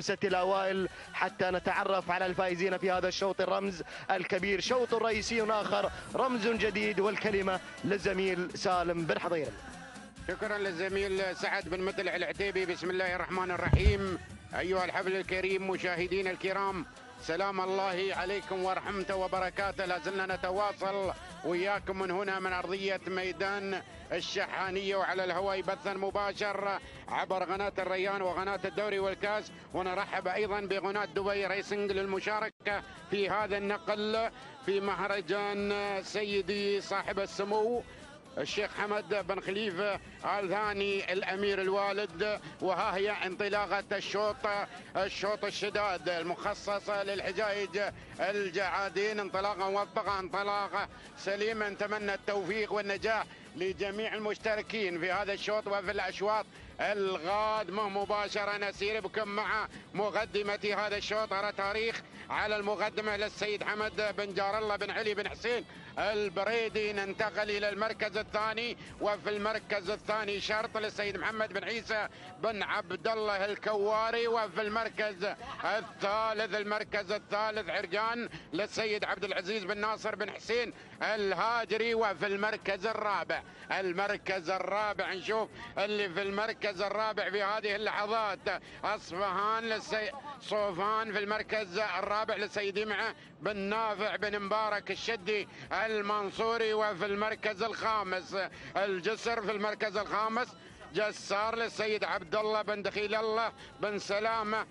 الخمسة الأوائل حتى نتعرف على الفائزين في هذا الشوط. الرمز الكبير شوط رئيسي آخر رمز جديد والكلمة للزميل سالم بن حضير. شكرا للزميل سعد بن مطلع العتيبي. بسم الله الرحمن الرحيم. أيها الحفل الكريم مشاهدينا الكرام سلام الله عليكم ورحمته وبركاته. لازلنا نتواصل وياكم من هنا من أرضية ميدان الشحانية وعلى الهواء بثا مباشر عبر قناة الريان وقناة الدوري والكاس. ونرحب أيضا بقناة دبي ريسنج للمشاركة في هذا النقل في مهرجان سيدي صاحب السمو الشيخ حمد بن خليفة آل ثاني الأمير الوالد وها هي انطلاقة الشوط الشوط الشداد المخصصة للحجائج الجعادين. انطلاقة موفقة انطلاقة سليمة نتمنى التوفيق والنجاح. لجميع المشتركين في هذا الشوط وفي الأشواط. القادمة مباشرة نسير بكم مع مقدمة هذا الشوط. أرى تاريخ على المقدمة للسيد حمد بن جار الله بن علي بن حسين. البريدي ننتقل إلى المركز الثاني وفي المركز الثاني شرط للسيد محمد بن عيسى بن عبد الله الكواري وفي المركز الثالث المركز الثالث عرجان للسيد عبد العزيز بن ناصر بن حسين الهاجري وفي المركز الرابع. المركز الرابع. نشوف اللي في المركز الرابع في هذه اللحظات. أصفهان للسيد صوفان في المركز الرابع للسيد معه بن نافع بن مبارك الشدي المنصوري وفي المركز الخامس الجسر في المركز الخامس جسار للسيد عبد الله بن دخيل الله بن سلامة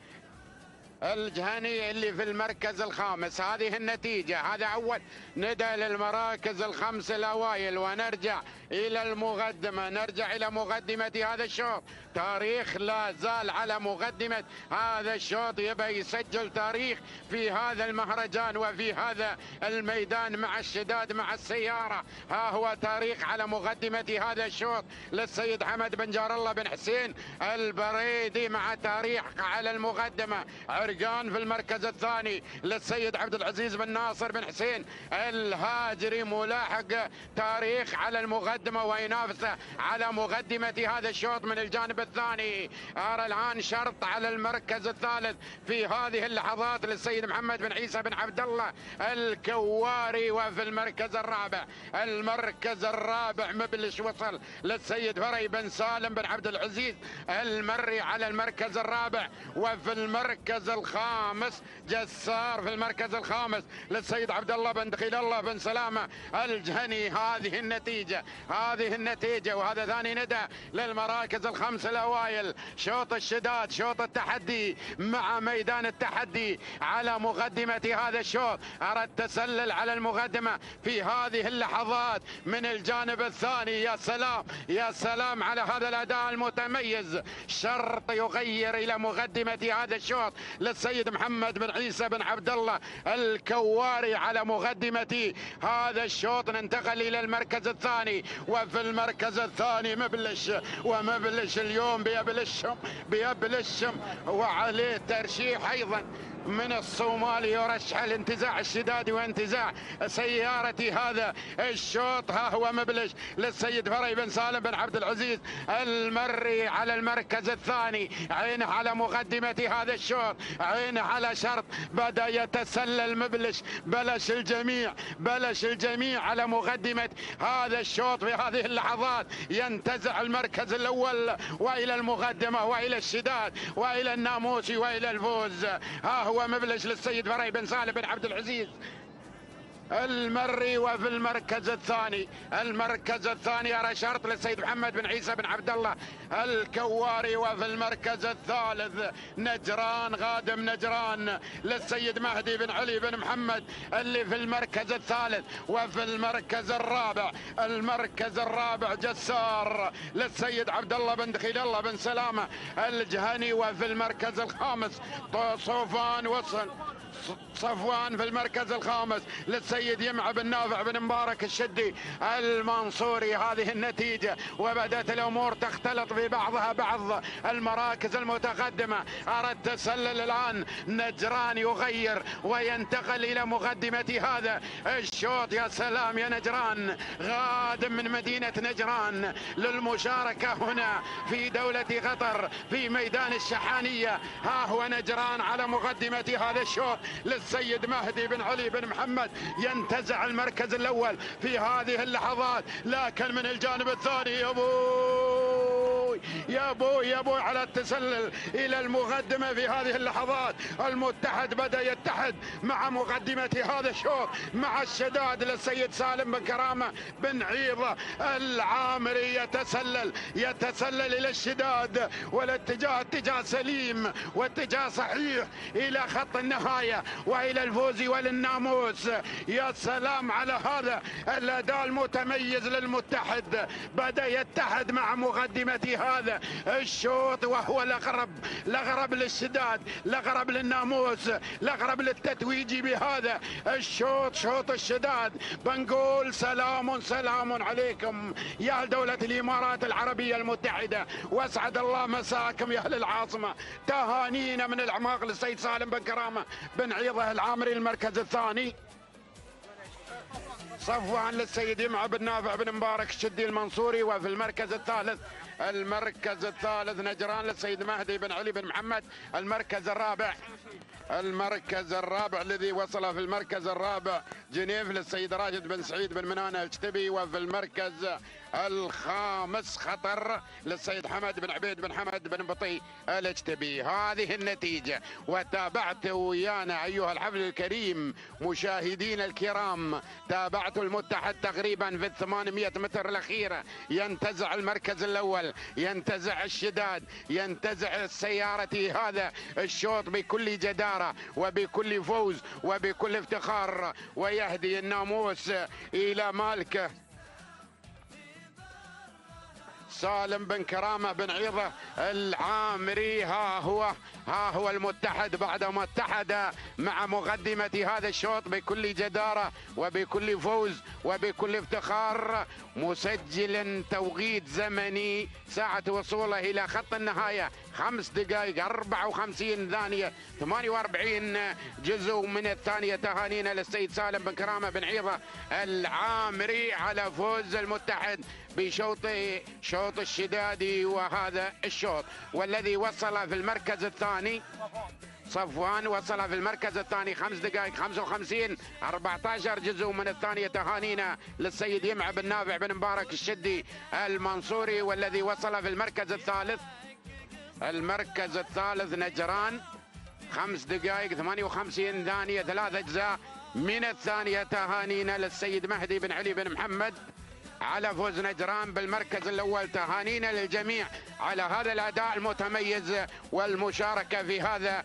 الجهني اللي في المركز الخامس. هذه النتيجة هذا أول ندى للمراكز الخمس الأوائل. ونرجع إلى المقدمة نرجع إلى مقدمة هذا الشوط. تاريخ لا زال على مقدمة هذا الشوط. يبى يسجل تاريخ في هذا المهرجان وفي هذا الميدان مع الشداد مع السيارة. ها هو تاريخ على مقدمة هذا الشوط للسيد حمد بن جار الله بن حسين البريدي مع تاريخ على المقدمة. عرقان في المركز الثاني للسيد عبد العزيز بن ناصر بن حسين. الهاجري ملاحق تاريخ على المقدمة وينافسه على مقدمة هذا الشوط من الجانب الثاني. أرى الآن شرط على المركز الثالث في هذه اللحظات للسيد محمد بن عيسى بن عبد الله الكواري وفي المركز الرابع. المركز الرابع مبلش وصل للسيد فري بن سالم بن عبد العزيز المري على المركز الرابع. وفي المركز الخامس جسار في المركز الخامس للسيد عبد الله بن دخيل الله بن سلامة. الجهني هذه النتيجة هذه النتيجة وهذا ثاني ندى للمراكز الخمس الأوائل. شوط الشداد شوط التحدي مع ميدان التحدي على مقدمة هذا الشوط. أرى التسلل على المقدمة في هذه اللحظات من الجانب الثاني. يا سلام يا سلام على هذا الأداء المتميز. شرط يغير إلى مقدمة هذا الشوط للسيد محمد بن عيسى بن عبد الله الكواري على مقدمة هذا الشوط. ننتقل إلى المركز الثاني وفي المركز الثاني مبلش ومبلش اليوم بيبلشهم بيبلشهم وعليه ترشيح أيضا من الصومال. يرشح الانتزاع الشدادي وانتزاع سيارة هذا الشوط. ها هو مبلش للسيد فري بن سالم بن عبد العزيز المري على المركز الثاني عينه على مقدمة هذا الشوط. عينه على شرط. بدأ يتسلل مبلش بلش الجميع. بلش الجميع على مقدمة هذا الشوط في هذه اللحظات. ينتزع المركز الأول وإلى المقدمة وإلى الشداد وإلى الناموسي وإلى الفوز. ها هو مبلش للسيد فري بن سالم بن عبد العزيز. المري وفي المركز الثاني. المركز الثاني أرى شرط للسيد محمد بن عيسى بن عبد الله. الكواري وفي المركز الثالث. نجران غادم نجران للسيد مهدي بن علي بن محمد اللي في المركز الثالث وفي المركز الرابع. المركز الرابع جسار للسيد عبد الله بن دخيل الله بن سلامة. الجهني وفي المركز الخامس. صوفان وصل. صفوان في المركز الخامس للسيد يمع بن نافع بن مبارك الشدي المنصوري. هذه النتيجة وبدأت الأمور تختلط في بعضها بعض. المراكز المتقدمة أرد تسلل الآن. نجران يغير وينتقل إلى مقدمة هذا. الشوط يا سلام يا نجران. غادم من مدينة نجران. للمشاركة هنا في دولة قطر في ميدان الشحانية. ها هو نجران على مقدمة هذا الشوط. للسيد مهدي بن علي بن محمد. ينتزع المركز الأول في هذه اللحظات لكن من الجانب الثاني يا يا أبوي يا أبوي على التسلل إلى المقدمة في هذه اللحظات. المتحد بدأ يتحد مع مقدمة هذا الشوط مع الشداد للسيد سالم بن كرامة بن عيضة العامري. يتسلل يتسلل إلى الشداد والاتجاه اتجاه سليم واتجاه صحيح إلى خط النهاية وإلى الفوز وللناموس. يا سلام على هذا. الأداء المتميز للمتحد. بدأ يتحد مع مقدمة هذا الشوط وهو الاقرب الاقرب للشداد الاقرب للناموس الاقرب للتتويج بهذا الشوط شوط الشداد بنقول سلام سلام عليكم يا أهل دولة الإمارات العربية المتحدة. واسعد الله مساكم يا أهل العاصمة. تهانينا من الأعماق للسيد سالم بن كرامة بن عيضة العامري المركز الثاني. صفوان للسيد يمع بن نافع بن مبارك الشدي المنصوري وفي المركز الثالث المركز الثالث نجران للسيد مهدي بن علي بن محمد المركز الرابع. المركز الرابع الذي وصل في المركز الرابع جنيف للسيد راشد بن سعيد بن منان الجتبي وفي المركز الخامس خطر للسيد حمد بن عبيد بن حمد بن بطي الاجتبي هذه النتيجة. وتابعت ويانا أيها الحفل الكريم مشاهدين الكرام. تابعت المتحد تقريبا في الثمانمية متر الأخيرة ينتزع المركز الأول. ينتزع الشداد. ينتزع السيارة هذا الشوط بكل جدارة وبكل فوز وبكل افتخار ويهدي الناموس إلى مالكه سالم بن كرامة بن عيضة العامري ها هو ها هو المتحد بعدما اتحد مع مقدمة هذا الشوط بكل جدارة وبكل فوز وبكل افتخار. مسجلا توقيت زمني ساعة وصوله إلى خط النهاية. خمس دقائق 54 ثانية 48 جزء من الثانية تهانينا للسيد سالم بن كرامة بن عيضة العامري على فوز المتحد بشوط شوط الشدادي وهذا الشوط. والذي وصل في المركز الثاني صفوان وصل في المركز الثاني خمس دقائق 55 14 جزء من الثانية تهانينا للسيد يمع بن نافع بن مبارك الشدي المنصوري. والذي وصل في المركز الثالث المركز الثالث نجران. خمس دقائق 58 ثانية ثلاث أجزاء. من الثانية تهانينا للسيد مهدي بن علي بن محمد. على فوز نجران بالمركز الأول تهانينا للجميع على هذا الأداء المتميز والمشاركة في هذا